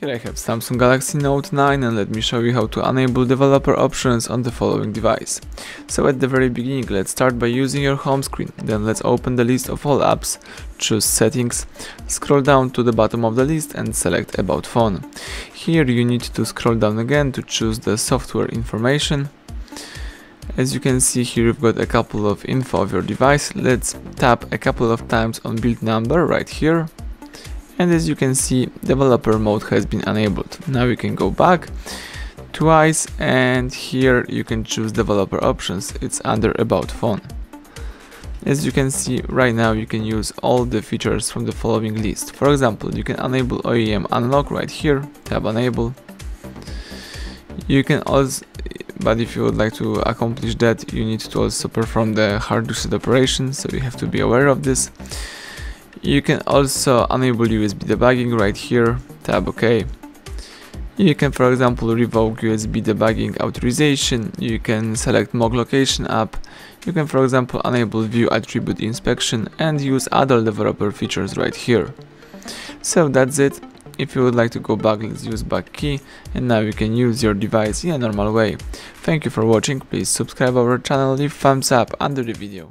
Here I have Samsung Galaxy Note 9 and let me show you how to enable developer options on the following device. So at the very beginning let's start by using your home screen, then let's open the list of all apps, choose settings, scroll down to the bottom of the list and select about phone. Here you need to scroll down again to choose the software information. As you can see here you've got a couple of info of your device, let's tap a couple of times on build number right here and as you can see developer mode has been enabled. Now you can go back twice and here you can choose developer options. It's under about phone. As you can see right now you can use all the features from the following list. For example you can enable OEM unlock right here tap enable. You can also but if you would like to accomplish that you need to also perform the hard reset operation so you have to be aware of this you can also enable USB debugging right here, tab OK. You can for example revoke USB debugging authorization, you can select Mock Location app, you can for example enable view attribute inspection and use other developer features right here. So that's it. If you would like to go back, let's use back key and now you can use your device in a normal way. Thank you for watching, please subscribe our channel, leave thumbs up under the video.